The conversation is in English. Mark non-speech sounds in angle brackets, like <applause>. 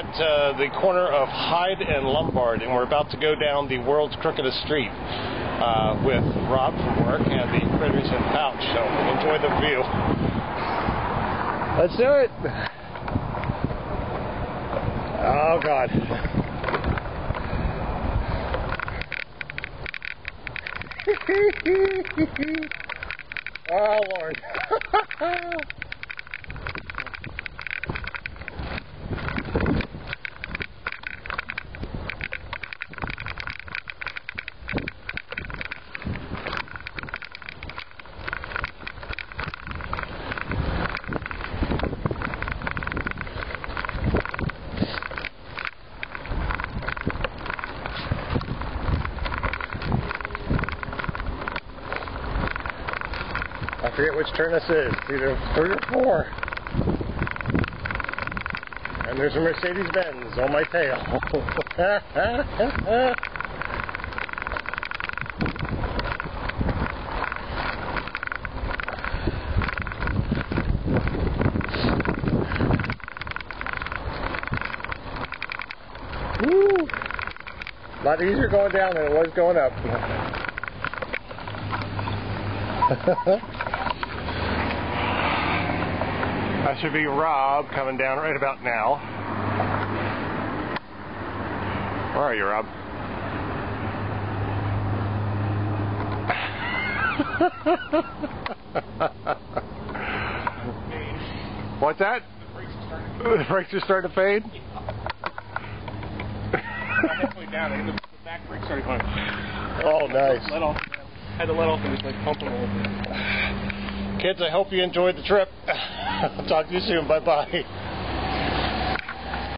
at uh, the corner of Hyde and Lombard, and we're about to go down the world's crookedest street uh, with Rob from work and the in pouch. So enjoy the view. Let's do it. Oh God. <laughs> oh Lord. <laughs> I forget which turn this is. Either three or four. And there's a Mercedes Benz on my tail. <laughs> Woo! A lot easier going down than it was going up. <laughs> That should be Rob coming down right about now. Where are you, Rob? <laughs> What's that? The brakes are starting to fade? <laughs> halfway down, and the, the back brake started going. Oh, nice. Let off. Had to let off and just like pump them a little bit. Kids, I hope you enjoyed the trip. <laughs> I'll talk to you soon. Bye bye.